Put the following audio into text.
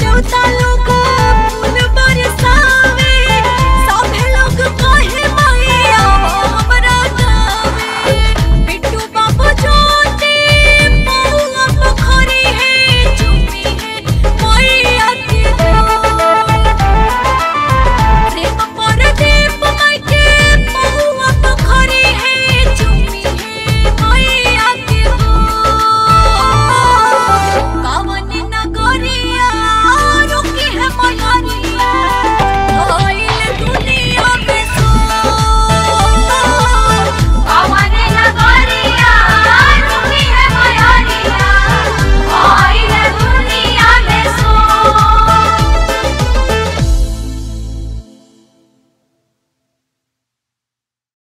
देवता लोग